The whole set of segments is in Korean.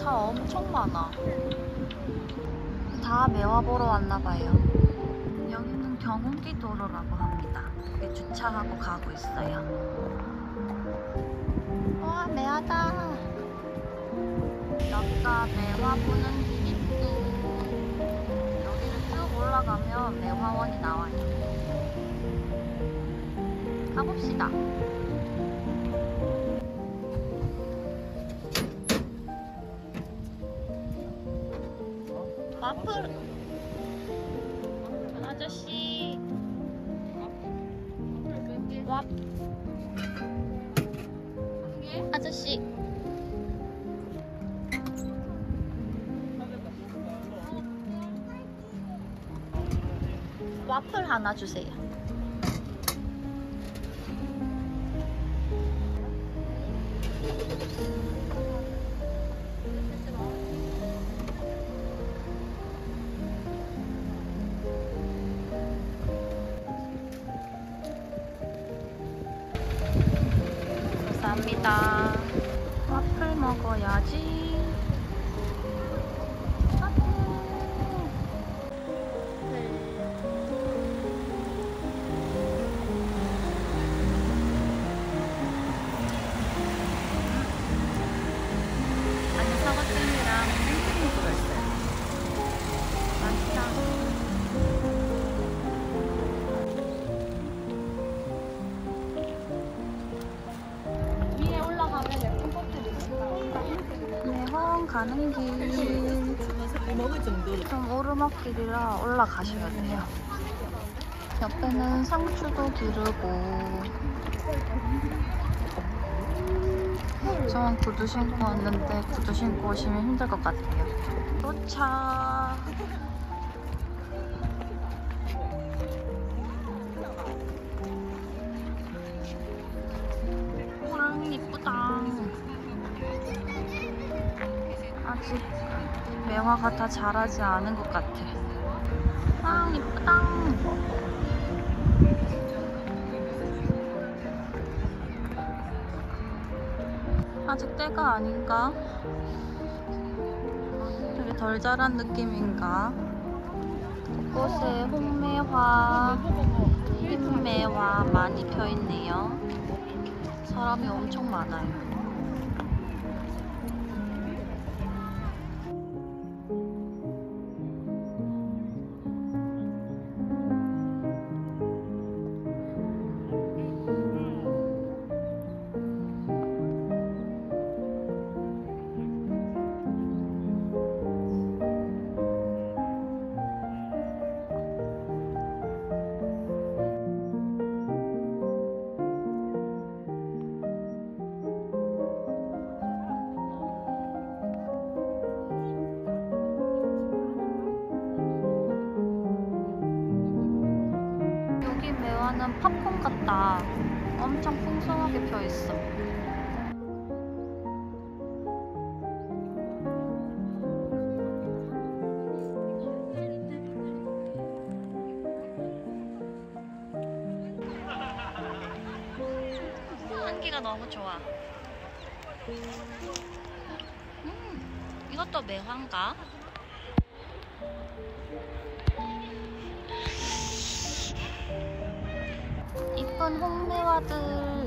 차 엄청 많아. 다 매화 보러 왔나 봐요. 여기는 경운기 도로라고 합니다. 주차하고 가고 있어요. 와, 매화다. 여기가 매화 보는 길이고 여기를 쭉 올라가면 매화원이 나와요. 가봅시다. 와 아저씨 와플 하나 주세요. 야지. 가는 길. 좀 오르막길이라 올라가셔야 돼요. 옆에는 상추도 기르고. 저는 구두 신고 왔는데 구두 신고 오시면 힘들 것 같아요. 도착. 와 이쁘다. 아직 매화가 다 자라지 않은 것 같아. 아, 이쁘다. 아직 때가 아닌가? 되게 덜 자란 느낌인가? 곳곳에 홍매화, 흰매화 많이 펴있네요. 사람이 엄청 많아요. 팝콘 같다. 엄청 풍성하게 펴 있어. 향기가 너무 좋아. 음, 이것도 매화인가? 이쁜 홍매화들.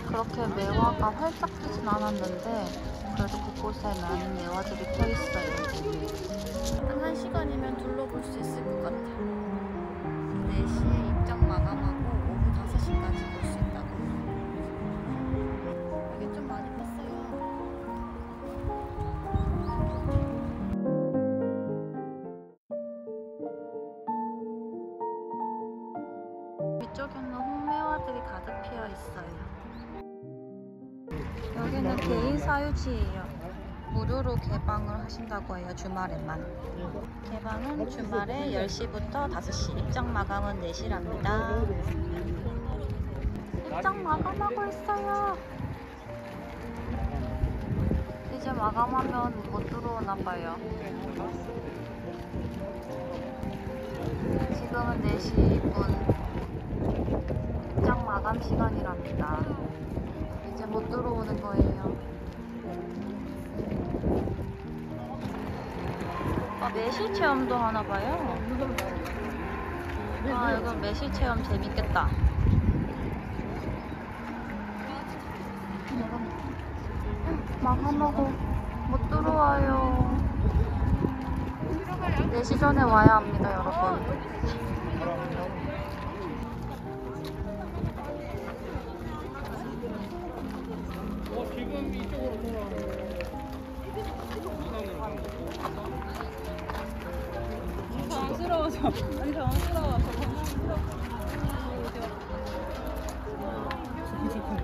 그렇게 매화가 활짝 피진 않았는데 그래도 곳곳에 많은 매화들이 펴 있어요. 한 1시간이면 둘러볼 수 있을 것 같아요. 4시에 입장 마감하고 3시예요. 무료로 개방을 하신다고 해요. 주말에만. 개방은 주말에 10시부터 5시. 입장 마감은 4시랍니다. 입장 마감하고 있어요. 이제 마감하면 못 들어오나 봐요. 지금은 4시 2분 입장 마감 시간이랍니다 이제 못 들어오는 거예요 아, 매실 체험도 하나 봐요. 아, 이거 매실 체험 재밌겠다. 마감하고 못 들어와요. 4시 전에 와야 합니다, 여러분.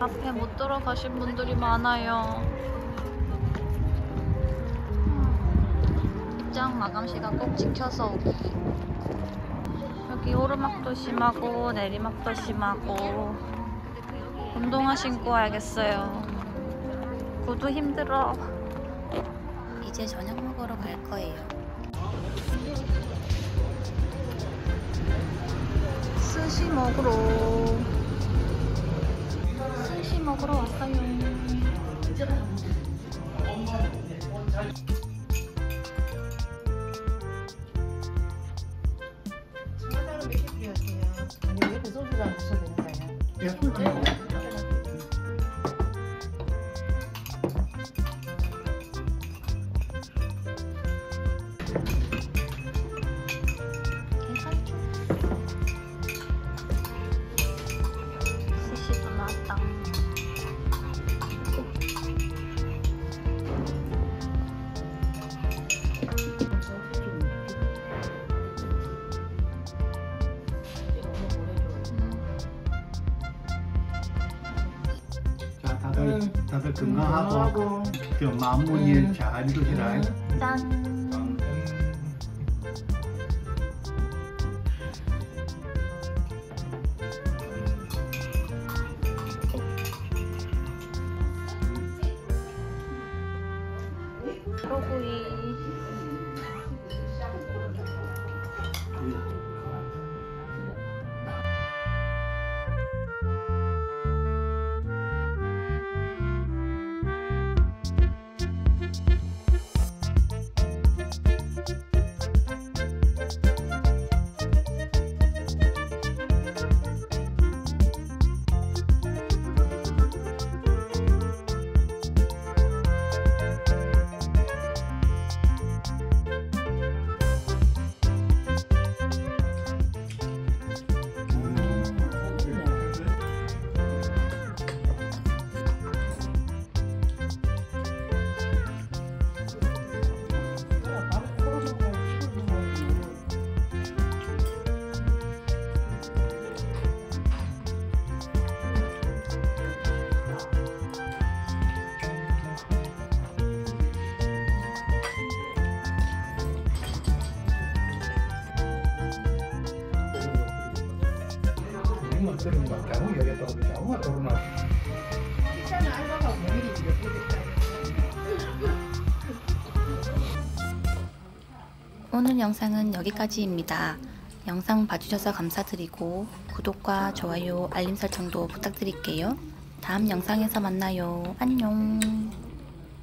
앞에 못 들어가신 분들이 많아요. 입장 마감 시간 꼭 지켜서 오기. 여기 오르막도 심하고 내리막도 심하고 운동화 신고 와야겠어요. 구두 힘들어. 이제 저녁 먹으러 갈 거예요. 스시 먹으러. 스시 먹으러 왔어요. 다들 다들 건강하고 건강하고 저 마무리 잘 이루시라. 짠. 들은 거 자고 여기다가 자고 돌아나. 오늘 영상은 여기까지입니다. 영상 봐주셔서 감사드리고 구독과 좋아요, 알림 설정도 부탁드릴게요. 다음 영상에서 만나요. 안녕.